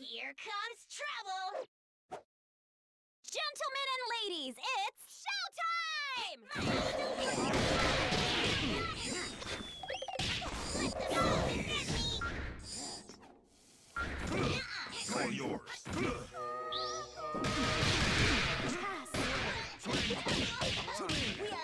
Here comes trouble! Gentlemen and ladies, it's showtime! All yours! we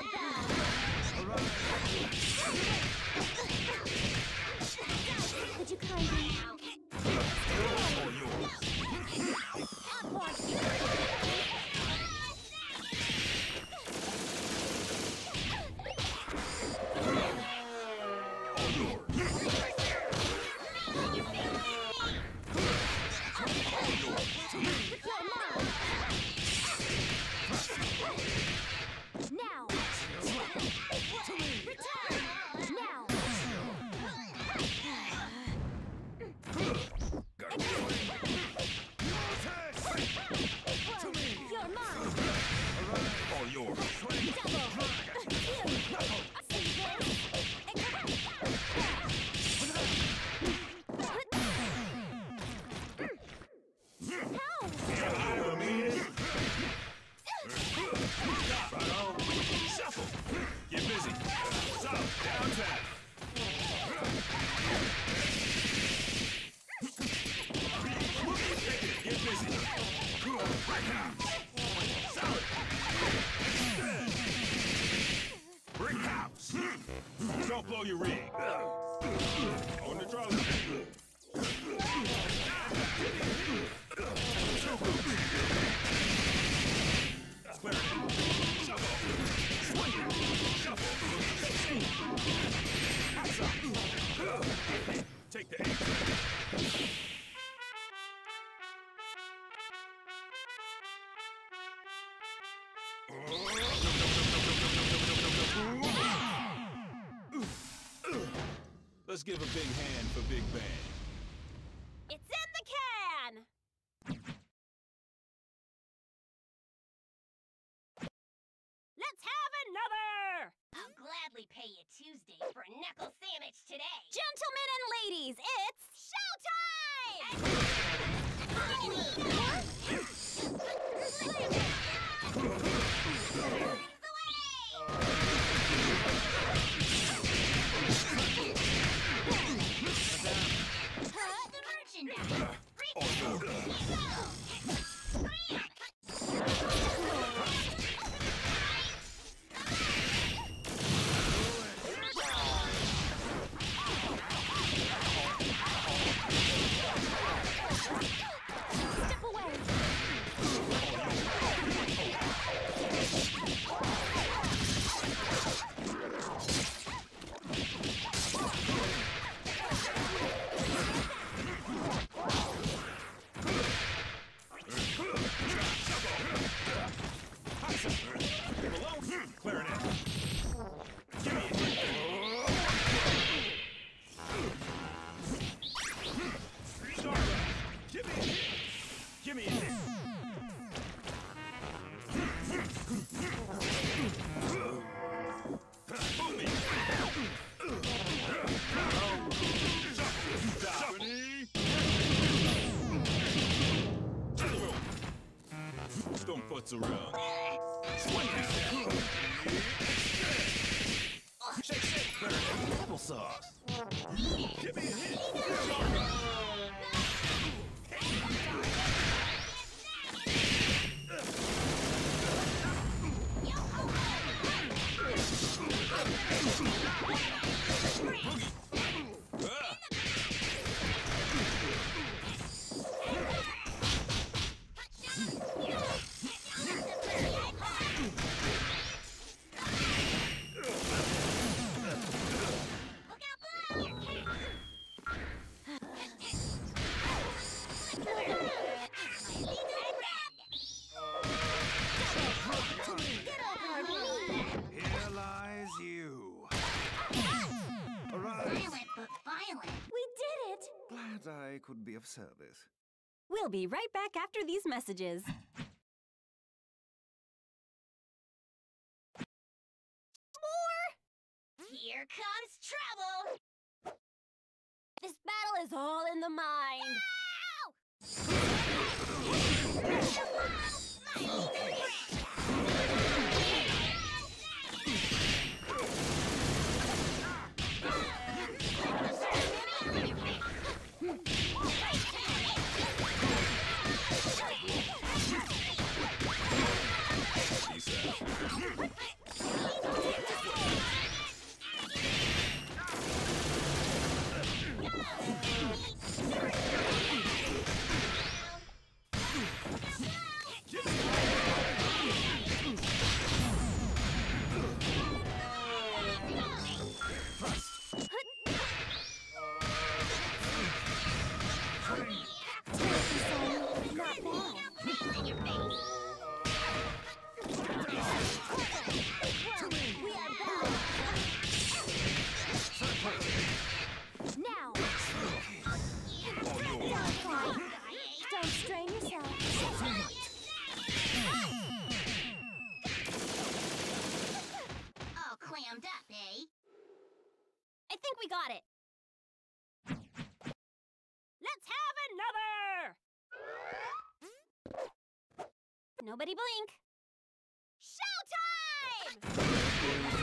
Let's give a big hand for Big Band. what's around. Shake, shake, burn, applesauce. Give me a hit. of service. We'll be right back after these messages. More! Here comes trouble! This battle is all in the mind! Wow! think we got it. Let's have another! Nobody blink. Showtime!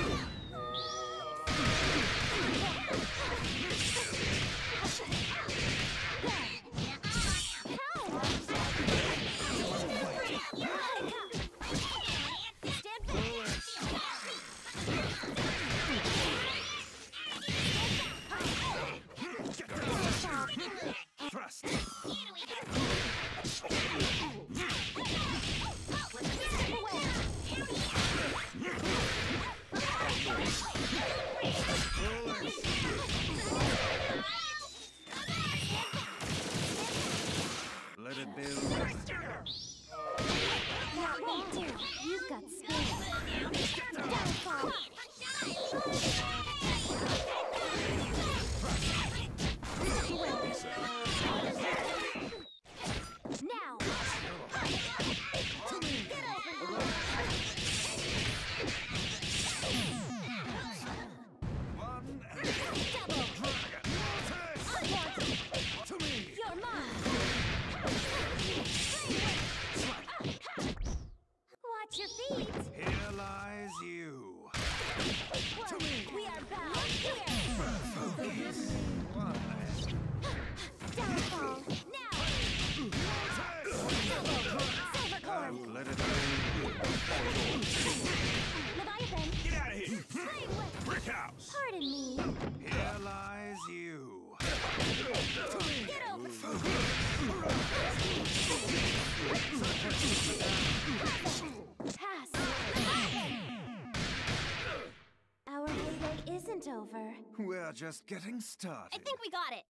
Just getting started. I think we got it.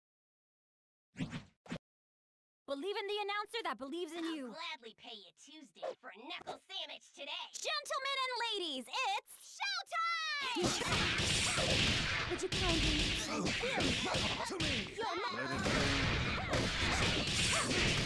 Believe in the announcer that believes in I'll you. gladly pay you Tuesday for a knuckle sandwich today. Gentlemen and ladies, it's showtime! Would you kindly... Oh, to me. You're mine. Let it build.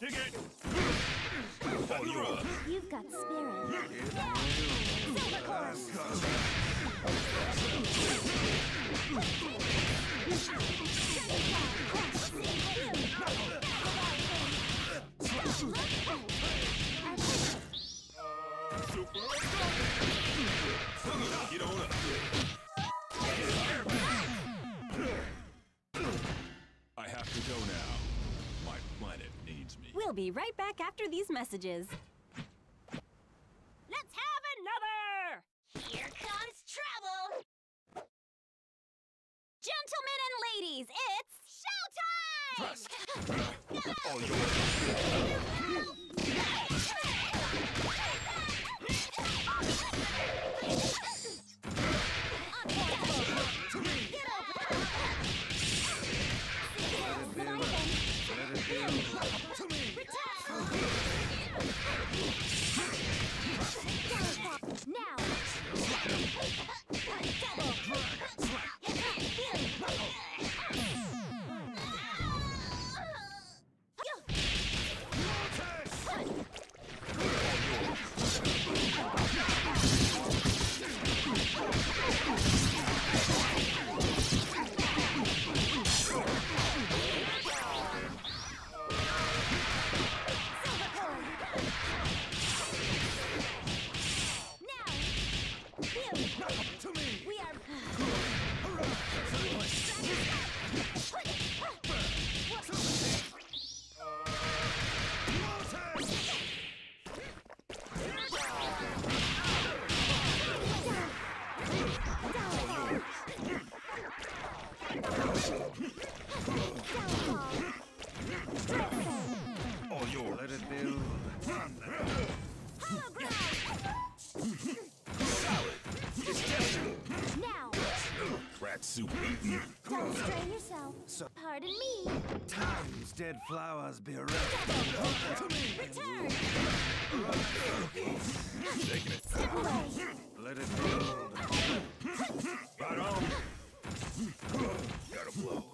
Dig it! Oh, you You've got spirit. Silver Chord. Super! right back after these messages. Let's have another! Here comes trouble! Gentlemen and ladies, it's showtime! All yours! We are... Dead flowers be red. Return! Taking it. Step away. Let it build. Right on. Gotta blow.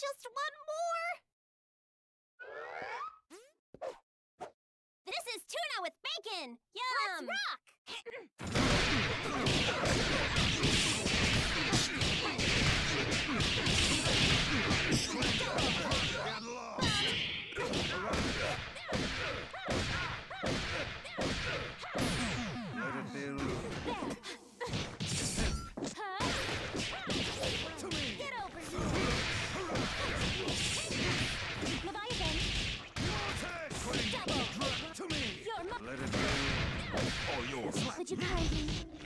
Just one more! This is tuna with bacon! Yum! Let's rock! Let it build. Huh? Get over here! Leviathan, double! You're my... Let it build. All yours. Would you kindly...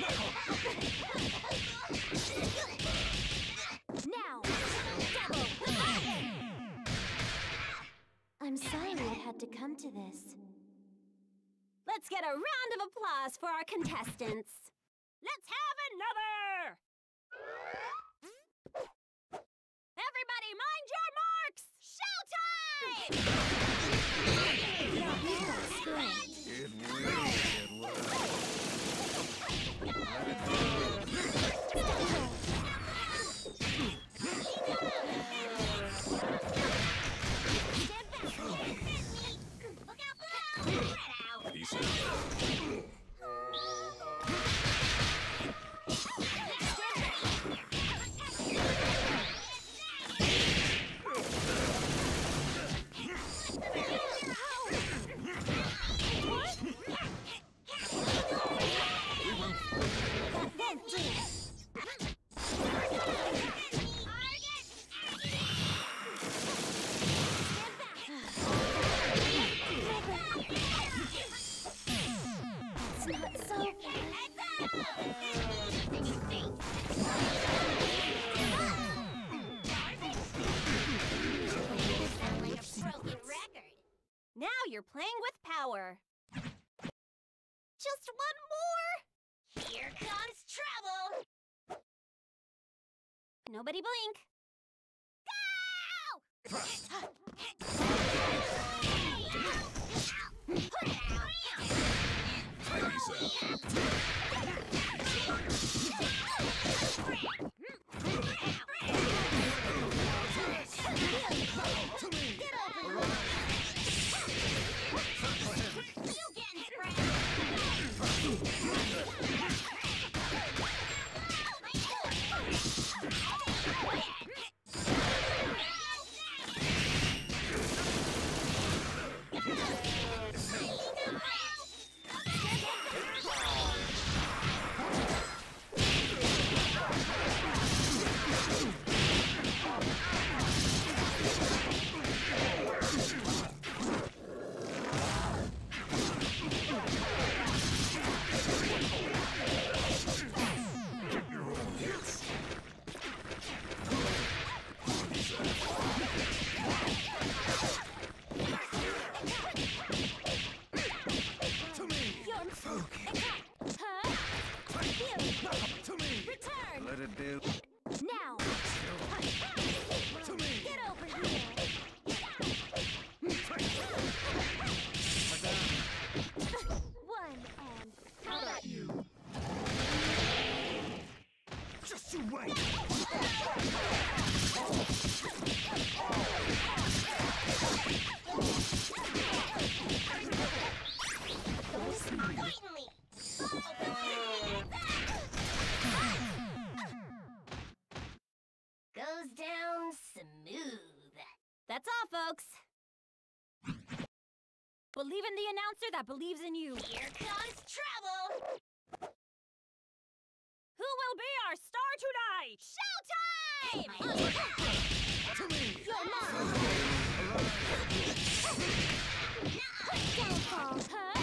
Now! I'm sorry it had to come to this. Let's get a round of applause for our contestants. Let's have another! Everybody mind your marks! Showtime! Nobody blink. Go! Goes down smooth. That's all, folks. Believe in the announcer that believes in you. Here comes trouble! Who will be our star tonight? Showtime! To me! Your mom! Downfall! Huh?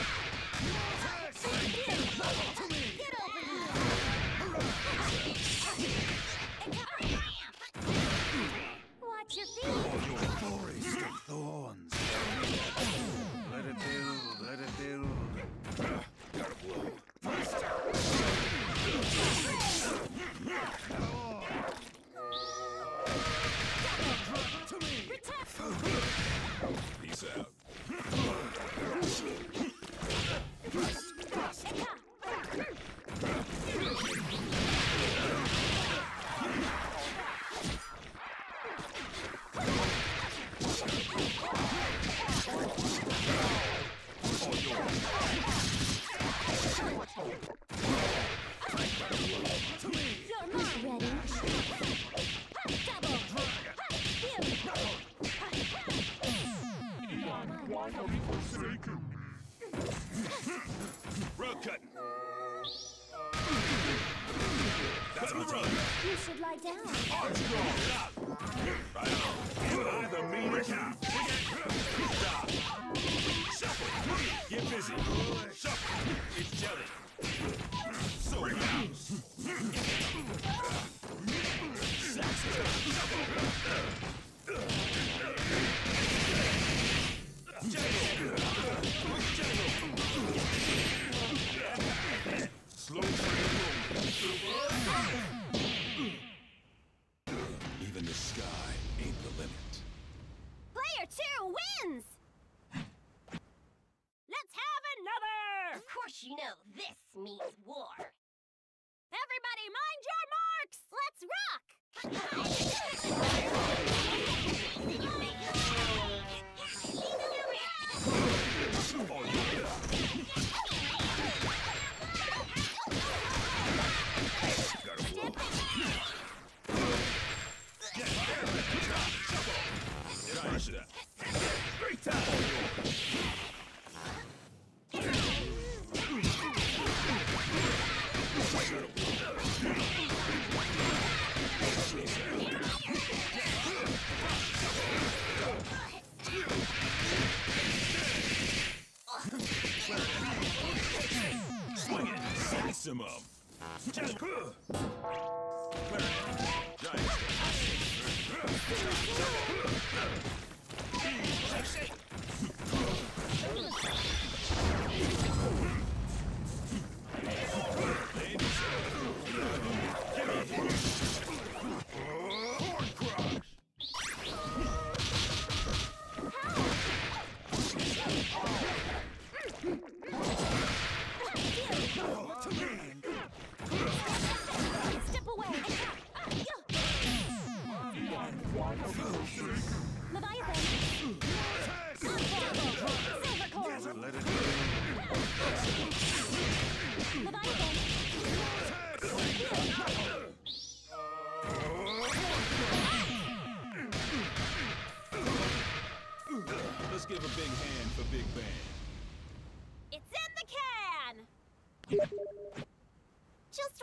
Shut up!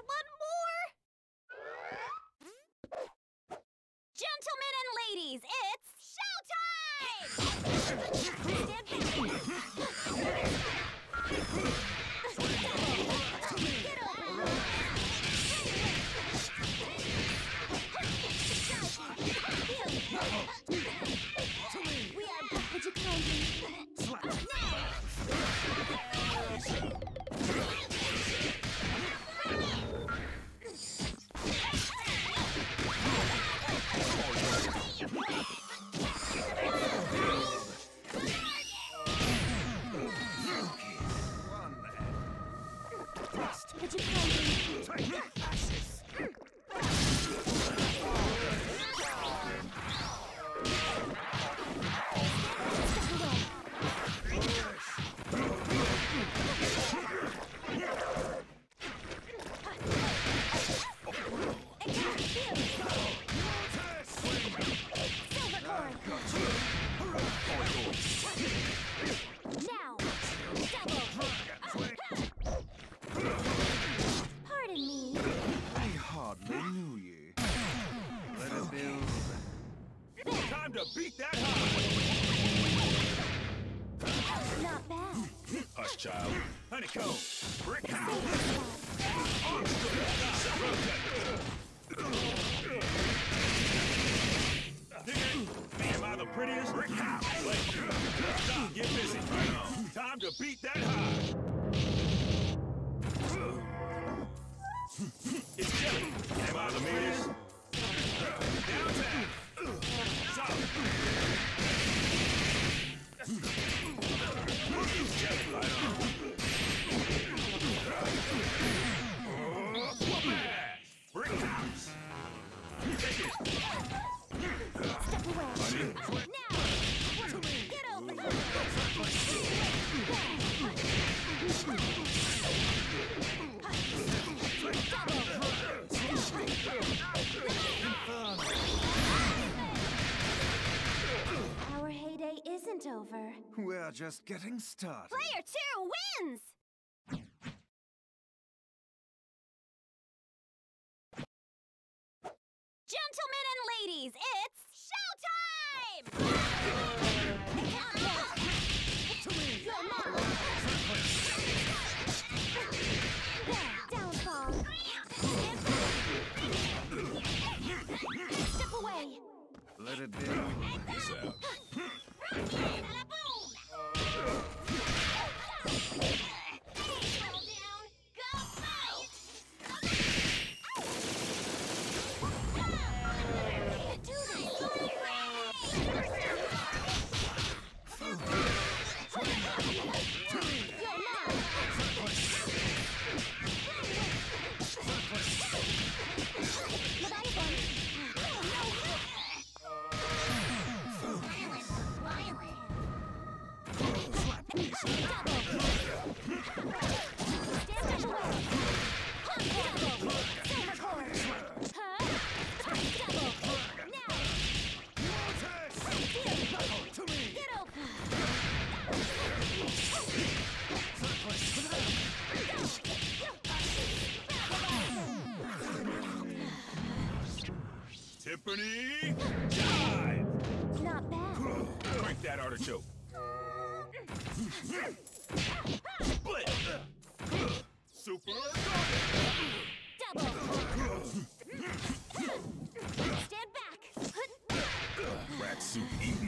one prettiest brick house. Stop, get busy. Time to beat that high. It's jelly. Am I the meanest? Downtown. Stop. isn't over. We're just getting started. Player two wins! Gentlemen and ladies, it's showtime! Downfall. Step away. Let it be. Rocky! soup eaten.